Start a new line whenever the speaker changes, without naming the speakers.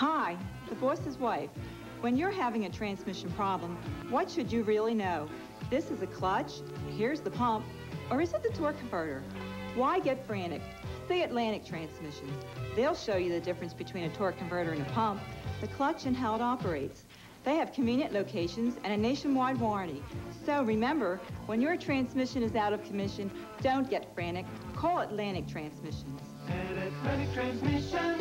Hi, the boss's wife. When you're having a transmission problem, what should you really know? This is a clutch, here's the pump, or is it the torque converter? Why get frantic? See Atlantic Transmissions. They'll show you the difference between a torque converter and a pump, the clutch and how it operates. They have convenient locations and a nationwide warranty. So remember, when your transmission is out of commission, don't get frantic. Call Atlantic Transmissions.
At Atlantic Transmission.